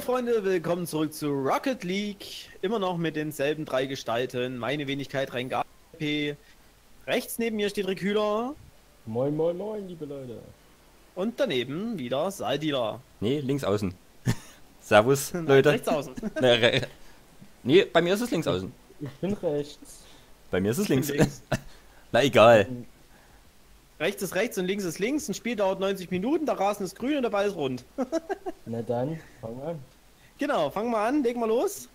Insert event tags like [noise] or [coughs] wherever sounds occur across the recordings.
Hallo Freunde, willkommen zurück zu Rocket League. Immer noch mit denselben drei Gestalten. Meine Wenigkeit Rengar P. Rechts neben mir steht Rekühler. Moin, moin, moin, liebe Leute. Und daneben wieder Saldieler. Nee, links außen. [laughs] Servus, Nein, Leute. Rechts außen. [laughs] Nee, re- nee, bei mir ist es links außen. Ich bin rechts. Bei mir ist es links. links. [laughs] Na egal. Rechts ist rechts und links ist links. Ein Spiel dauert 90 Minuten, der Rasen ist grün und der Ball ist rund. [laughs] Na dann, fang an. Genau, fangen wir an, leg mal los.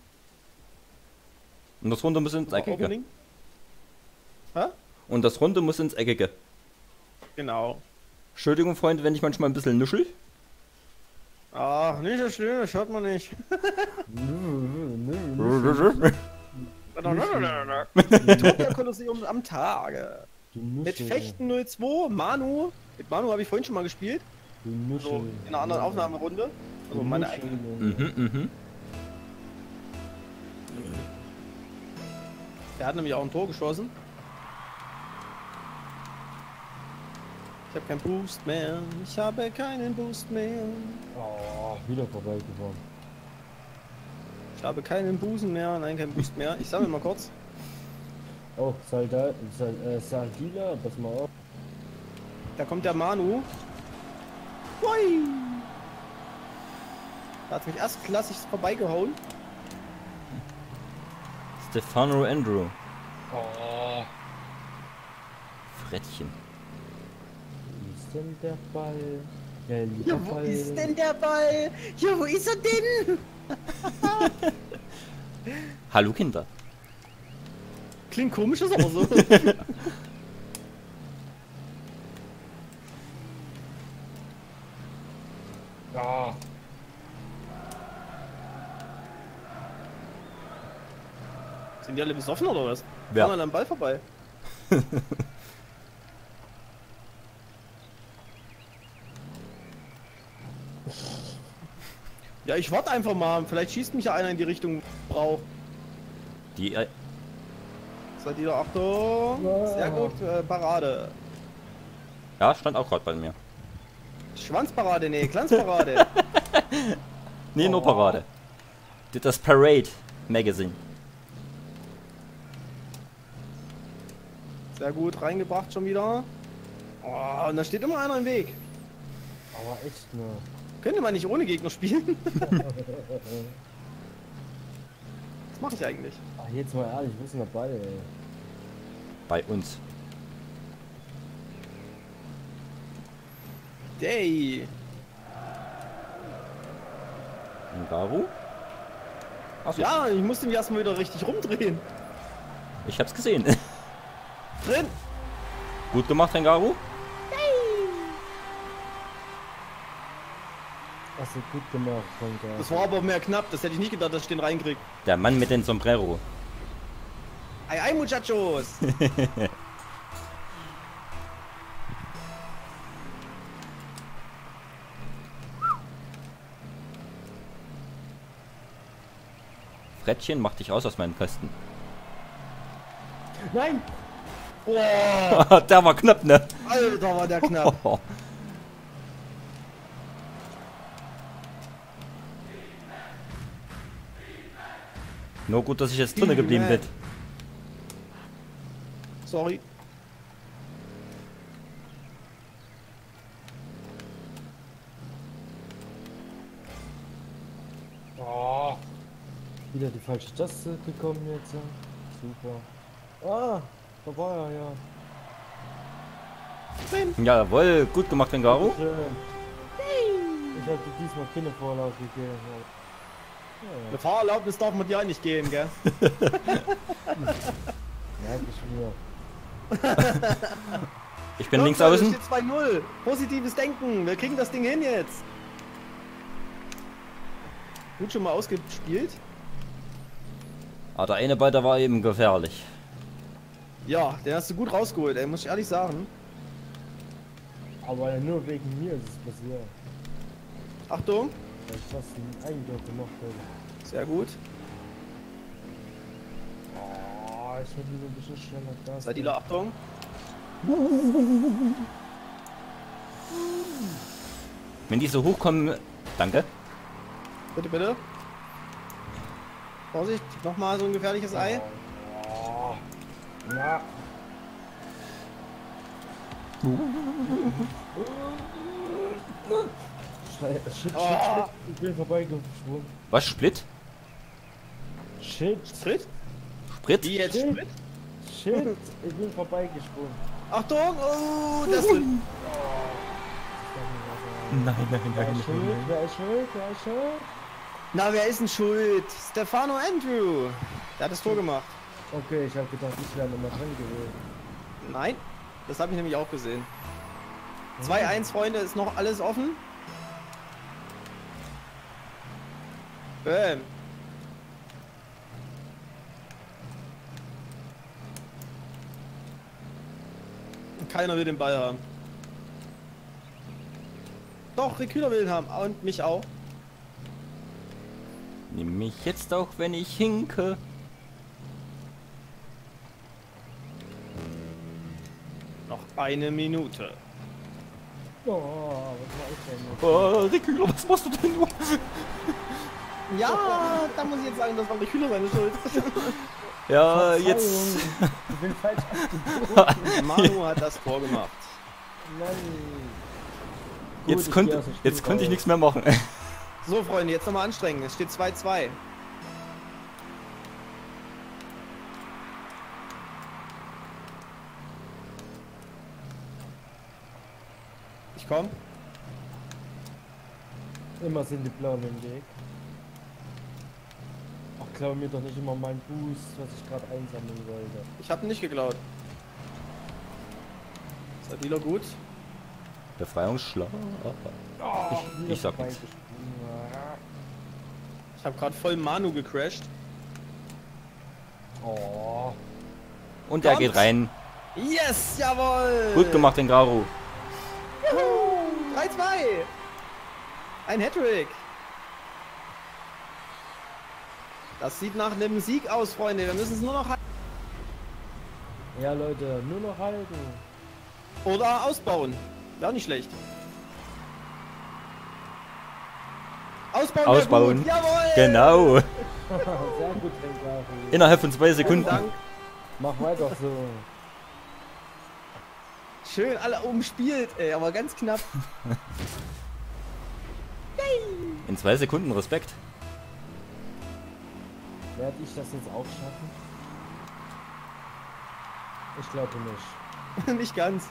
Und das Runde muss ins Eckige. Opening. Hä? Und das Runde muss ins Eckige. Genau. Entschuldigung, Freunde, wenn ich manchmal ein bisschen nuschel. Ach, nicht so schlimm, das hört man nicht. [laughs] Nö, nö, nö. [laughs] Tokyo Kolosseum am Tage. Mit Fechten 02, Manu. Mit Manu habe ich vorhin schon mal gespielt. Du Nuschel. So in einer anderen Aufnahmerunde. Also Du meine eigene. Mhm, mhm. Der hat nämlich auch ein Tor geschossen. Ich habe keinen Boost mehr. Ich habe keinen Boost mehr. Oh, wieder vorbeigefahren. Ich habe keinen Busen mehr. Nein, keinen Boost mehr. Ich sammle mal kurz. Oh, Salda, Sal, äh, Saldila, pass mal auf. Da kommt der Manu. Hui! Da hat mich erstklassig vorbeigehauen. Stefano Andrew. Oh. Frettchen. Wo ist denn der Ball? Der Ja, wo Ball. ist denn der Ball? Ja, wo ist er denn? [laughs] Hallo Kinder. Klingt komisch, ist aber so. [laughs] Ja. Sind die alle besoffen oder was? Wer? Fahren wir am Ball vorbei. [laughs] ja, ich warte einfach mal. Vielleicht schießt mich ja einer in die Richtung braucht. Die, äh, Seid ihr Achtung? Sehr gut, äh, Parade. ja, stand auch gerade bei mir. Schwanzparade, nee, [laughs] Glanzparade. Nee, nur Oh. Parade. Das Parade Magazine. Sehr gut, reingebracht schon wieder. Oh, und da steht immer einer im Weg. Aber echt nur. Könnte man nicht ohne Gegner spielen? [laughs] [laughs] Was mache ich eigentlich? Ach, jetzt mal ehrlich, denn der Ball, ey? Bei uns. Day. Ngaru? Achso, Ja, ich musste mich erstmal wieder richtig rumdrehen. ich hab's gesehen. [laughs] Drin. Gut gemacht, Ngaru. Hast du gut gemacht, Franka. Das war aber mehr knapp. Das hätte ich nicht gedacht, dass ich den reinkrieg. Der Mann mit dem Sombrero. Ei, ei, Muchachos. [laughs] Frettchen, mach dich raus aus meinen Posten. Nein! [laughs] Boah, der war knapp, ne? Alter, war der knapp. [laughs] Nur gut, dass ich jetzt drinnen geblieben bin. Sorry. Oh. Wieder die falsche Taste bekommen jetzt. ja. Super. Ah, da war er ja. Jawohl, gut gemacht, Ngaru. Schön. Ich habe dir diesmal keine Vorlauf gegeben. Eine Fahrerlaubnis darf man dir auch nicht geben, gell? [laughs] Merke ich mir. [laughs] Ich bin links außen. es steht 2-0. Positives Denken. Wir kriegen das Ding hin jetzt. Gut schon mal ausgespielt. Ah, der eine Ball, der war eben gefährlich. Ja, den hast du gut rausgeholt, ey, muss ich ehrlich sagen. Aber nur wegen mir ist es passiert. Achtung. Sehr gut. Oh, ich hätte lieber ein bisschen schneller Gas. Seid ihr Achtung. Wenn die so hochkommen. Danke. Bitte, bitte. Vorsicht, nochmal so ein gefährliches Ei. Oh. [laughs] Scheiße, shit, shit, Oh. shit. Ich bin vorbeigesprungen. Was, Split? Shit, Sprit? Sprit? Wie jetzt Shit. Sprit? shit. Ich bin vorbeigesprungen. Achtung! Oh, das Nein, nein, Wer ist schuld? Wer ist schuld? Wer ist schuld? Na, wer ist denn schuld? Stefano Andrew. Der hat das Tor gemacht. Okay, ich habe gedacht, ich wäre nochmal dran gewesen. Nein, das habe ich nämlich auch gesehen. 2-1, Freunde, ist noch alles offen. Bäm. Keiner will den Ball haben. Doch, Rekühler will ihn haben. Und mich auch. Nimm mich jetzt auch, wenn ich hinke. Noch eine Minute. Oh, was war ich denn? Oh, Rekühler, was machst du denn nur? Ja, da muss ich jetzt sagen, das war Rekühler seine Schuld. [laughs] Ja, jetzt. Ich bin falsch. [laughs] Manu hat das Tor gemacht. Nein. Jetzt, Gut, konnt, geh aus dem Spiel jetzt konnte ich nichts mehr machen. [laughs] So, Freunde, jetzt nochmal anstrengen. Es steht 2-2. Ich komm. Immer sind die Blauen im Weg. Ach, klau mir doch nicht immer meinen Boost, was ich gerade einsammeln wollte. Ich hab ihn nicht geklaut. Ist der Dealer gut? Befreiungsschlag. Wieder ich sag nichts. Ich hab gerade voll Manu gecrashed. Oh. Und er geht rein. Yes, jawohl! Gut gemacht, den Garu. Juhu, 3-2! Ein Hattrick! Das sieht nach einem Sieg aus, Freunde. Wir müssen es nur noch halten. Ja, Leute, nur noch halten. Oder ausbauen. Wäre auch nicht schlecht. Ausbauen. Ausbauen. Gut. Jawohl! Genau. [laughs] Sehr gut. Innerhalb von zwei Sekunden. Dank. Mach weiter so. Schön, alle umspielt, ey, aber ganz knapp. In zwei Sekunden Respekt. Werde ich das jetzt auch schaffen? Ich glaube nicht. [laughs] nicht ganz.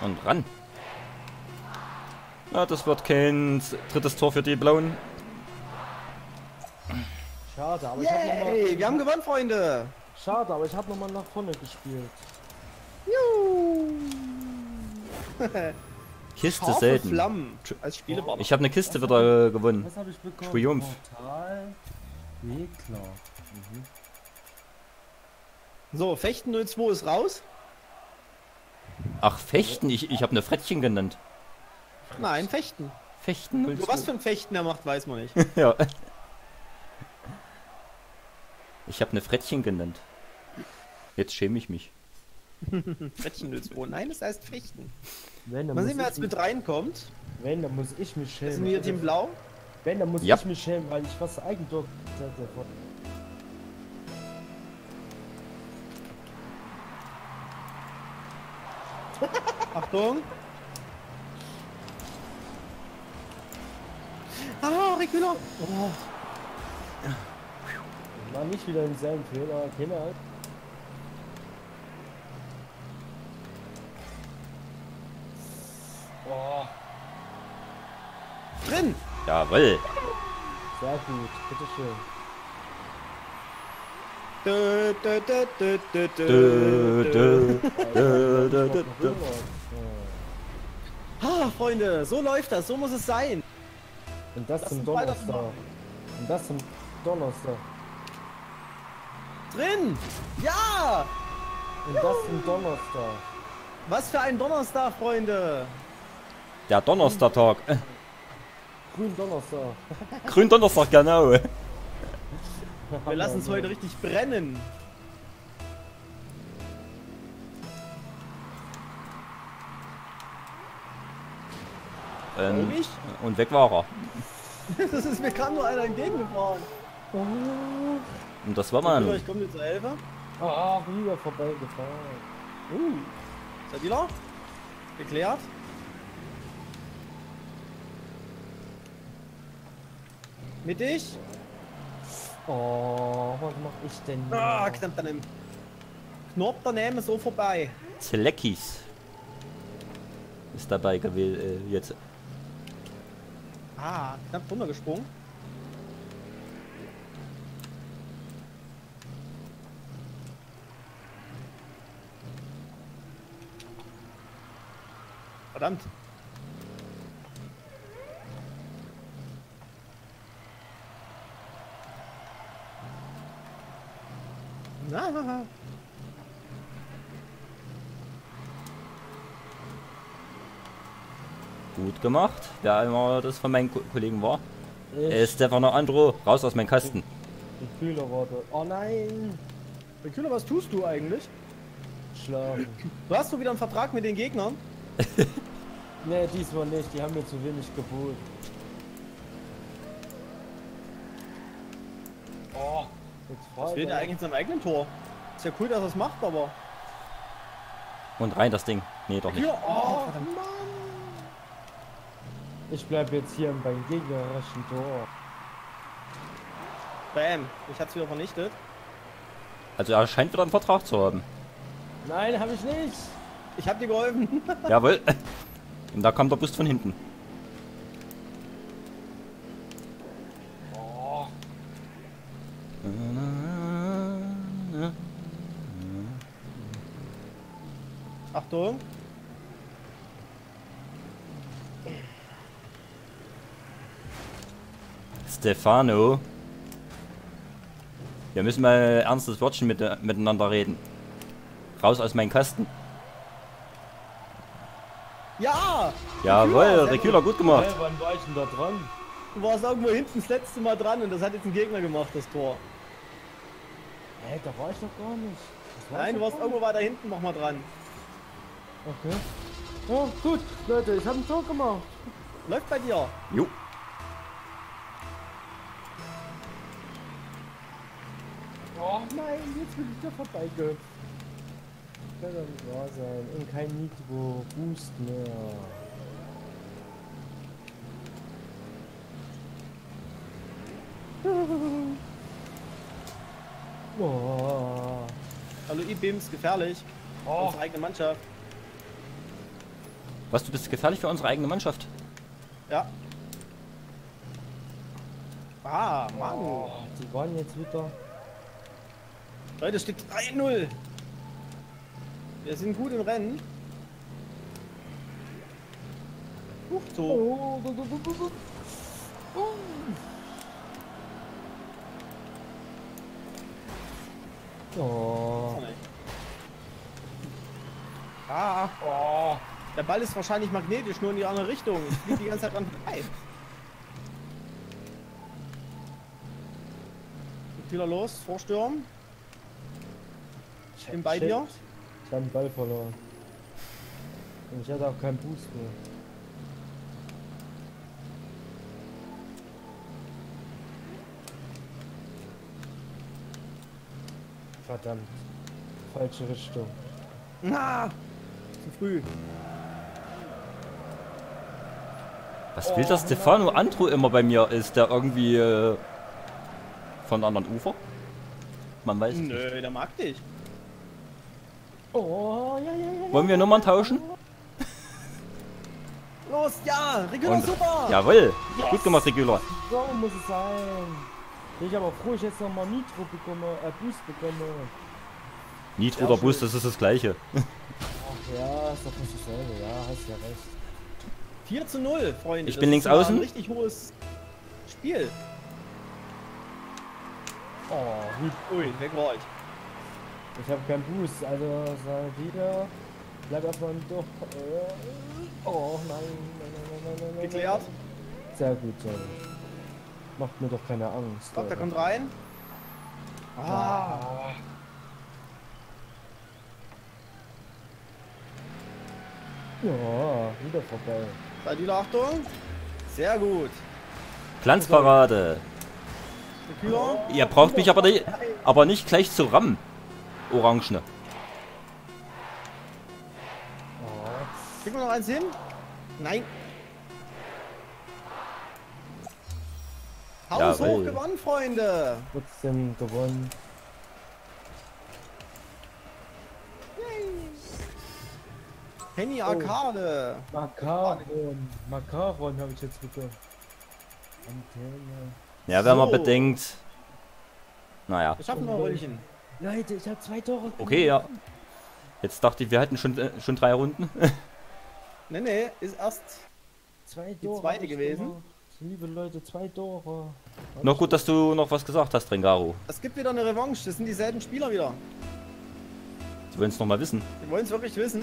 Und ran. Ja, das wird kein drittes Tor für die Blauen. Schade, aber ich habe noch Yay, mal, wir haben gewonnen, Freunde. Schade, aber ich habe noch mal nach vorne gespielt. Juhu. Kiste Scharfe selten. Flammen als Spielebar. Ich habe eine Kiste wieder äh, gewonnen. Was habe ich bekommen? Triumph. Portal. Regler. Mhm. So, Fechten 02 ist raus. Ach, Fechten. Ich, ich habe eine Frettchen genannt. Nein, Fechten. Fechten? Nur was für ein Fechten er macht, weiß man nicht. [laughs] ja. Ich habe eine Frettchen genannt. Jetzt schäme ich mich. [laughs] Fechten 02. Nein, das heißt Fechten. Wenn, dann Mal sehen, wer jetzt mit reinkommt. Wenn, dann muss ich mich schämen. Sind wir Team Blau? Wenn, dann muss Ja. ich mich schämen, weil ich fast Eigentor hatte. Achtung. Ah, Rekühler. Oh. War nicht wieder im selben Fehler. Kinder halt. Oh, Drin. Jawoll. sehr gut. Bitteschön. Dö, dö, dö, dö, dö, dö, Dö, dö. dö, dö, dö, dö. Ah, Freunde, so läuft das, so muss es sein. Und das Lass zum Donnerstag. Und das zum Donnerstag. Drin. Ja. Und das zum Donnerstag. Was für ein Donnerstag, Freunde. Der Donnerstag. Grünen Donnerstag. Grünen Donnerstag, genau. Wir lassen es heute richtig brennen. Ähm, und weg war er. [laughs] das ist mir gerade nur einer entgegengefahren. Oh. Und das war mal. Ich komme dir zur Elfe. Ah, wieder vorbeigefahren. Uh. Ist der Dealer? Geklärt? Mit dich? Oh, was mach ich denn hier? Ah, knapp daneben. Knapp daneben so vorbei. Zeleckis ist dabei gewesen äh, jetzt. Ah, knapp runtergesprungen. Verdammt. Na, Gut gemacht. Wer immer das von meinen Ko Kollegen war. Ich, Äh, Stefano Andro, raus aus meinem Kasten. die Kühler war. Oh nein! Herr Kühler, was tust du eigentlich? Schlafen. Du hast du wieder einen Vertrag mit den Gegnern? [laughs] nee, diesmal nicht. Die haben mir zu wenig geboten. Oh, jetzt fahr Was ich will aber- eigentlich in seinem eigenen Tor? Ist ja cool, dass er es macht, aber. Und rein das Ding. Nee, doch nicht. Ja, oh, verdammt. Ich bleib jetzt hier beim gegnerischen Tor. Bam, ich hat's wieder vernichtet. Also er scheint wieder einen Vertrag zu haben. Nein, habe ich nicht. Ich hab dir geholfen. Jawohl. [laughs] Und da kam der Bus von hinten. Achtung. Stefano. Wir müssen mal ernstes Wörtchen mit, miteinander reden. Raus aus meinem Kasten. Ja! Jawohl, sehr Recüler, gut gemacht. Hey, wann war ich denn da dran? Du warst irgendwo hinten das letzte Mal dran und das hat jetzt ein Gegner gemacht, das Tor. Hä, da war ich doch gar nicht. Nein, du warst irgendwo weiter hinten noch mal dran. Okay. Ja, gut, Leute, ich habe ein Tor gemacht. Läuft bei dir. Jo. Oh nein, jetzt bin ich da vorbeigehüpft. Kann doch nicht wahr sein. Und kein Nitro Boost mehr. Hallo, E-Beams, gefährlich. Oh. Unsere eigene Mannschaft. Was, du bist gefährlich für unsere eigene Mannschaft? Ja. Ah, Mann. oh. Die waren jetzt wieder. Leute, steht 3-0. Wir sind gut im Rennen. Huch, so. Oh. Oh. Oh. Ah, Oh. der Ball ist wahrscheinlich magnetisch, nur in die andere Richtung. Ich fliege die ganze Zeit dran vorbei. Wieder los, Vorstürmen. Ich bin bei Shit. dir. Ich habe den Ball verloren. Und ich hatte auch keinen Boost mehr. Verdammt. Falsche Richtung. Na, zu früh. Was will das Stefano Andro immer bei mir? Ist der irgendwie äh, von anderen Ufer? Man weiß es nicht. Nö, der mag dich. Oh, ja, ja, ja. Wollen wir Nummern tauschen? Los, ja, Regular Und- super. Jawohl. Gut gemacht, Regüler. So muss es sein. Bin ich aber froh, ich jetzt nochmal Nitro bekomme, äh, Boost bekomme. Nitro oder. Boost, das ist das gleiche. [laughs] Ach ja, ist doch nicht dasselbe. Ja, hast ja recht. 4 zu 0, Freunde. Ich Das bin links außen. Ein richtig hohes Spiel. Oh, Hüt. Ui, weg war ich. Ich habe keinen Boost, also sei wieder. Bleib erstmal doch. Äh, oh nein, nein, nein, nein, nein, nein, nein. Geklärt. Sehr gut, sehr gut. Macht mir doch keine Angst. Glaub, der kommt rein. Ah, Ah. Ja, wieder vorbei. Seidieler, Achtung. Sehr gut. Glanzparade. Ihr braucht mich aber nicht, aber nicht gleich zu rammen. Orangene. Kriegen wir noch eins hin? Nein. Haus Jawohl. hoch gewonnen, Freunde. trotzdem gewonnen. Penny Arcade. Makaron. Makaron habe ich jetzt bitte. Antenne. Ja, wenn man So. bedenkt. Naja. Wir schaffen noch Röllchen. Leute, ich habe zwei Tore. Okay, ja. Jetzt dachte ich, wir hätten schon, äh, schon drei Runden. [laughs] Nee, nee, ist erst. Zwei Die Tore. zweite hab ich gewesen. gemacht. Liebe Leute, zwei Tore. noch gut, dass du noch was gesagt hast, Rengaru. Es gibt wieder eine Revanche. Das sind dieselben Spieler wieder. Sie wollen es noch mal wissen. Wir wollen es wirklich wissen.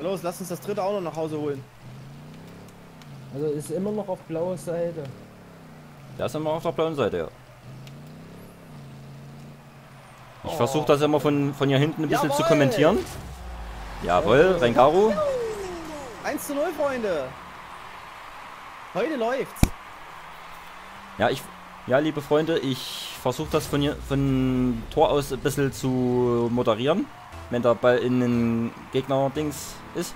Los, lass uns das dritte auch noch nach Hause holen. Also ist immer noch auf blauer Seite. Der ist immer auf der blauen Seite, ja. Ich versuche das immer von, von hier hinten ein bisschen zu Jawohl! kommentieren. Jawohl, Rengaru. 1 zu 0, Freunde. Heute läuft's. Ja, ich, ja, liebe Freunde, ich versuche das von, hier, von Tor aus ein bisschen zu moderieren, wenn der Ball in den Gegner-Dings ist.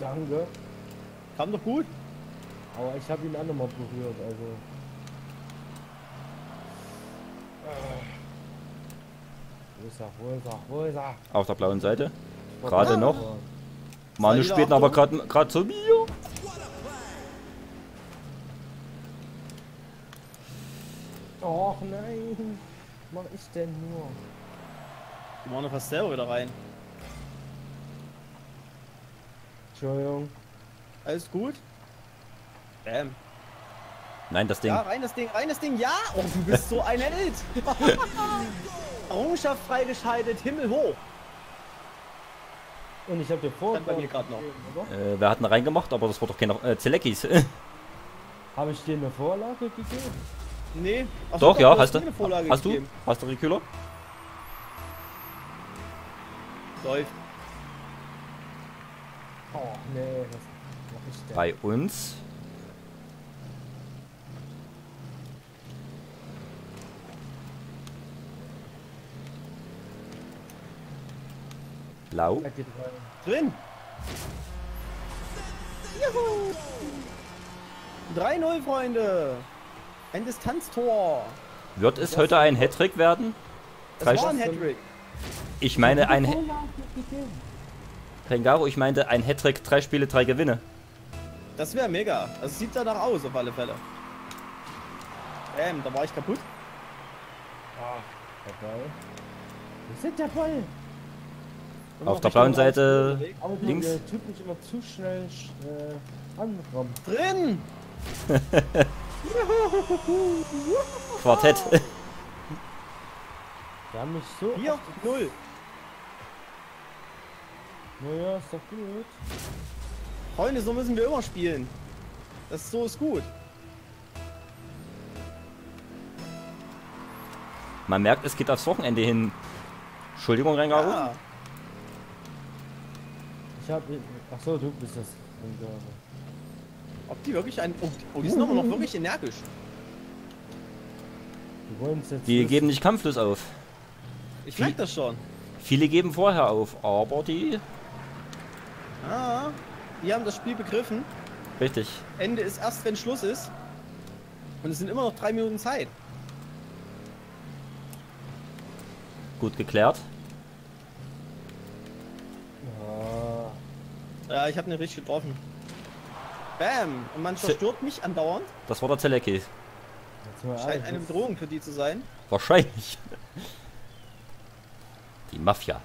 Danke. Kam doch gut. Aber ich habe ihn auch nochmal berührt, also. Wo ist er? Wo ist er? Wo ist er? Auf der blauen Seite. Gerade noch. Manu spielt aber gerade zu mir. Och nein. Was mach ich denn nur? Die machen fast selber wieder rein. Entschuldigung. Alles gut? Bam. Nein, das Ding. Ja, rein das Ding, rein das Ding. Ja! Oh, du bist so ein Held. [laughs] Errungenschaft freigeschaltet, Himmel hoch. Und ich habe dir vor. Stand bei mir grad noch. Äh, wer hat ihn reingemacht? Aber das war doch keine äh, Zelekis. [laughs] Habe ich dir eine Vorlage gegeben? Nee. Ach doch, ja, hast du. eine Vorlage Hast du? gegeben. Hast du Recühler? Läuft. Oh nee, was mach ich denn? Bei uns. Blau. Drin. Juhu. 3-0, Freunde. Ein Distanztor. Wird es heute ein Hattrick werden? Das Drei war ein Hattrick. Ich meine ein gegeben. Rengaro, ich meinte ein Hattrick, drei Spiele, drei Gewinne. Das wäre mega. Also sieht danach aus, auf alle Fälle. Ähm, da war ich kaputt. Dabei. Wo ist denn der Ball? Auf der blauen Seite. Aber du, links. der Typ mich immer zu schnell äh, anrammt. Drin. [laughs] Quartett. Der hat mich so. 4 0. Naja, ist doch gut. Freunde, so müssen wir immer spielen. Das so ist gut. Man merkt, es geht aufs Wochenende hin. Entschuldigung, Rengaro. Ja. Ich hab. Achso, du bist das. Ob die wirklich ein. Oh, oh die sind aber noch wirklich energisch. Wir wollen es jetzt. Die wissen. geben nicht kampflos auf. Ich merke das schon. Viele geben vorher auf, aber die. Ah, die haben das Spiel begriffen. Richtig. Ende ist erst, wenn Schluss ist. Und es sind immer noch drei Minuten Zeit. Gut geklärt. Ja, ich habe nicht richtig getroffen. Bam! Und man zerstört mich andauernd. Das war der mal Scheint eine Bedrohung für die zu sein. Wahrscheinlich. Die Mafia.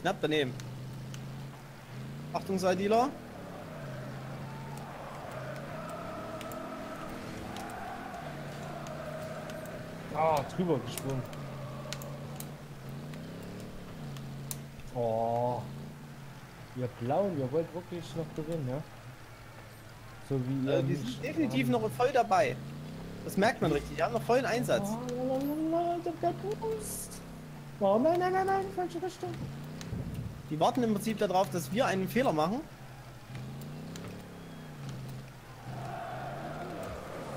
Knapp daneben. Achtung, sei Dealer. Ah, drüber gesprungen. Oh. Ihr Blauen, ihr wollt wirklich noch gewinnen, ja? So wie ihr. Also, die mich sind definitiv am- noch voll dabei. Das merkt man richtig. Die haben noch vollen Einsatz. Oh. Oh nein, nein, nein, nein, falsche Richtung. Die warten im Prinzip darauf, dass wir einen Fehler machen.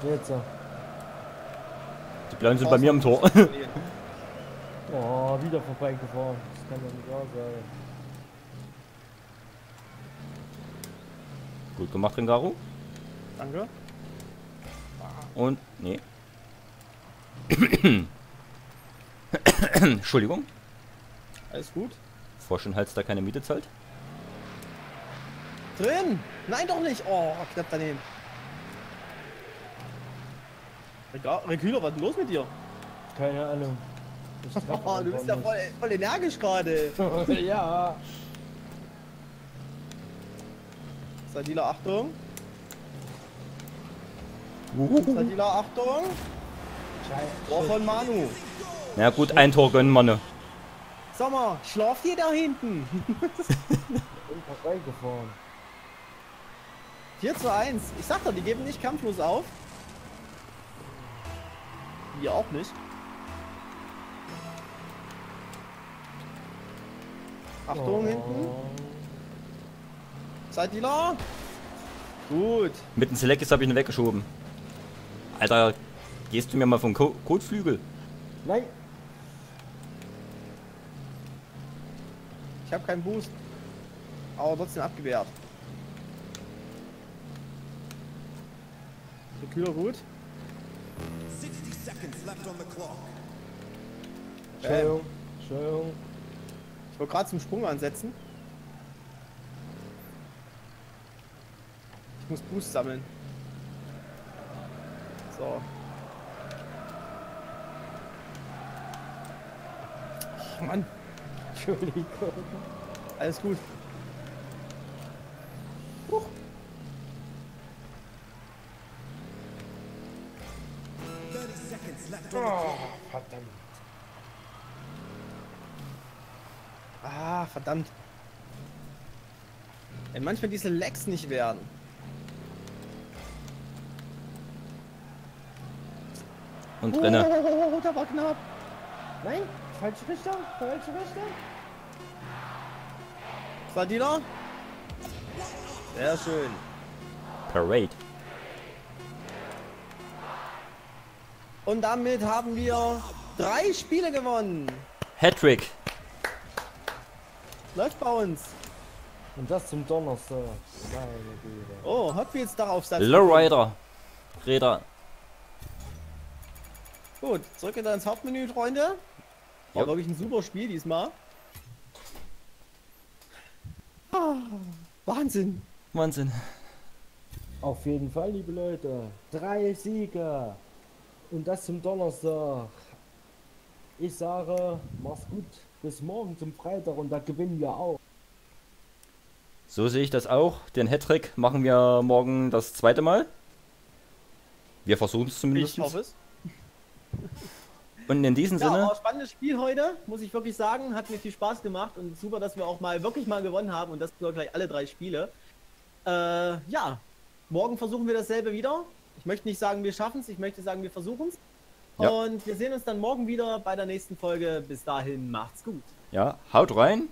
Jetzt so. Die Blauen sind bei mir im Tor. [laughs] Oh, wieder vorbeigefahren. Das kann doch nicht wahr sein. Gut gemacht, Ringaro. Danke. Und, nee. [coughs] Entschuldigung. Alles gut. Vorschenhals da keine Miete zahlt. Drin! Nein, doch nicht! Oh, knapp daneben. Rekühler, was ist denn los mit dir? Keine Ahnung. [laughs] Oh, du bist ja voll, voll energisch gerade. [laughs] ja. Sadila, Achtung. Sadila, Achtung. Tor von Manu. Na gut, ein Tor gönnen wir ne. Sag mal, schlaft ihr da hinten? [laughs] bin vorbeigefahren. 4 zu 1. Ich sag doch, die geben nicht kampflos auf. Wir auch nicht. Achtung hinten. Seid ihr da? Gut. Mit dem Selectis habe ich ihn weggeschoben. Alter, gehst du mir mal vom Ko Kotflügel? Nein. Ich habe keinen Boost. Aber trotzdem abgewehrt. Der Kühler gut. 60 seconds left on the clock. Entschuldigung. Entschuldigung. Ich wollte gerade zum Sprung ansetzen. Ich muss Boost sammeln. So. Ach, Mann, Entschuldigung. alles gut. Clock. Oh, verdammt. Ah, verdammt. Wenn manchmal diese Lags nicht werden. Und drinne. Oh, da war knapp. Nein. Falsche Richtung. Falsche Richtung. Sadina? Sehr schön. Parade. Und damit haben wir drei Spiele gewonnen. Hattrick. Läuft bei uns. Und das zum Donnerstag. Meine Güte. Oh, Hot Wheels Daraufsatz. Lowrider. Räder. Gut, zurück wieder ins Hauptmenü, Freunde. War Ja. wirklich ein super Spiel diesmal. Ah, Wahnsinn. Wahnsinn. Auf jeden Fall, liebe Leute. Drei Siege. Und das zum Donnerstag. Ich sage, mach's gut. Bis morgen zum Freitag und da gewinnen wir auch. So sehe ich das auch. Den Hattrick machen wir morgen das zweite Mal. Wir versuchen es zumindest. Ich hoffe es. Und in diesem Ja, Sinne, spannendes Spiel heute, muss ich wirklich sagen. Hat mir viel Spaß gemacht und super, dass wir auch mal wirklich mal gewonnen haben und das sogar gleich alle drei Spiele. Äh, ja, morgen versuchen wir dasselbe wieder. Ich möchte nicht sagen, wir schaffen es, ich möchte sagen, wir versuchen es. Ja. Und wir sehen uns dann morgen wieder bei der nächsten Folge. Bis dahin, macht's gut. ja, haut rein.